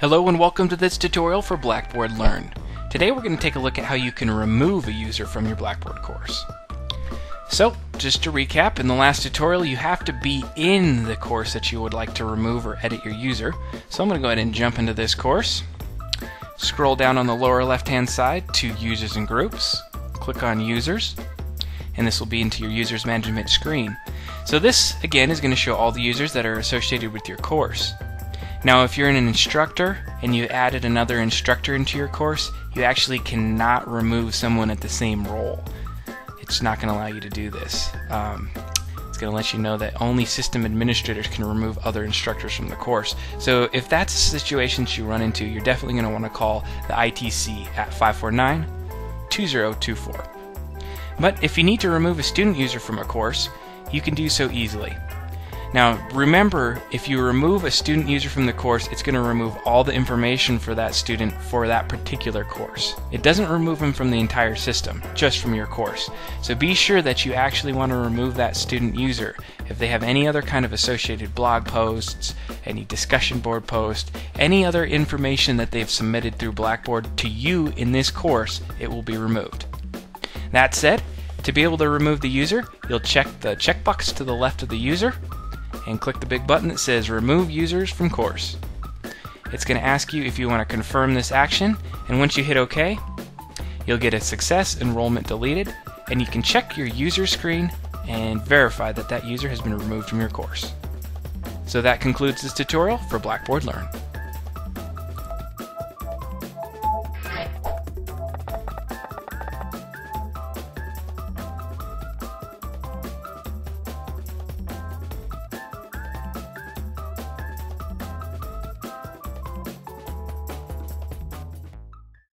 Hello and welcome to this tutorial for Blackboard Learn. Today we're going to take a look at how you can remove a user from your Blackboard course. So, just to recap, in the last tutorial you have to be in the course that you would like to remove or edit your user. So I'm going to go ahead and jump into this course. Scroll down on the lower left hand side to Users and Groups. Click on Users and this will be into your users management screen. So this again is going to show all the users that are associated with your course. Now, if you're an instructor and you added another instructor into your course, you actually cannot remove someone at the same role. It's not going to allow you to do this. Um, it's going to let you know that only system administrators can remove other instructors from the course. So if that's a situation that you run into, you're definitely going to want to call the ITC at 549 2024. But if you need to remove a student user from a course, you can do so easily. Now, remember, if you remove a student user from the course, it's going to remove all the information for that student for that particular course. It doesn't remove them from the entire system, just from your course. So be sure that you actually want to remove that student user. If they have any other kind of associated blog posts, any discussion board post, any other information that they've submitted through Blackboard to you in this course, it will be removed. That said, to be able to remove the user, you'll check the checkbox to the left of the user and click the big button that says Remove Users from Course. It's going to ask you if you want to confirm this action, and once you hit OK, you'll get a success enrollment deleted, and you can check your user screen and verify that that user has been removed from your course. So that concludes this tutorial for Blackboard Learn.